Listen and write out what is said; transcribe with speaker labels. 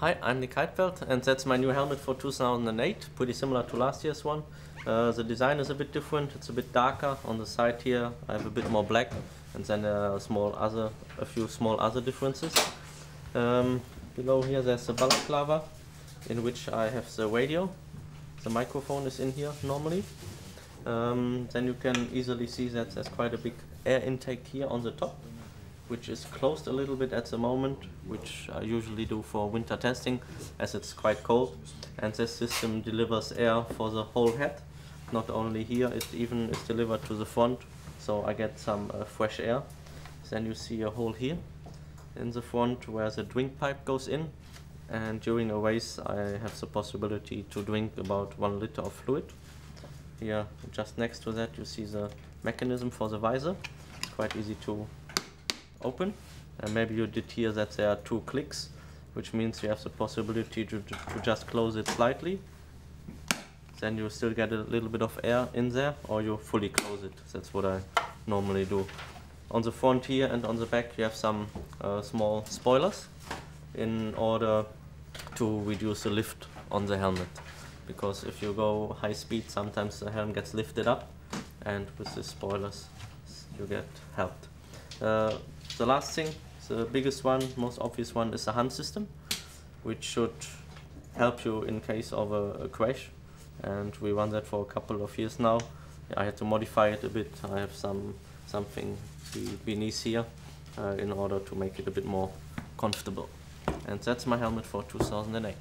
Speaker 1: Hi, I'm Nick Heidfeld, and that's my new helmet for 2008, pretty similar to last year's one. Uh, the design is a bit different, it's a bit darker. On the side here I have a bit more black, and then a small other, a few small other differences. Um, below here there's a balaclava, in which I have the radio. The microphone is in here normally. Um, then you can easily see that there's quite a big air intake here on the top which is closed a little bit at the moment, which I usually do for winter testing as it's quite cold. And this system delivers air for the whole head. Not only here, it even is delivered to the front, so I get some uh, fresh air. Then you see a hole here in the front where the drink pipe goes in. And during a race, I have the possibility to drink about one liter of fluid. Here, just next to that, you see the mechanism for the visor. It's quite easy to open. And maybe you did hear that there are two clicks which means you have the possibility to, to, just close it slightly. Then you still get a little bit of air in there or you fully close it. That's what I normally do. On the front here and on the back you have some uh, small spoilers in order to reduce the lift on the helmet. Because if you go high speed sometimes the helmet gets lifted up and with the spoilers you get helped. Uh, the last thing, the biggest one, most obvious one is the HANS system, which should help you in case of a, a crash. And we run that for a couple of years now. I had to modify it a bit. I have some something beneath here uh, in order to make it a bit more comfortable. And that's my helmet for 2008.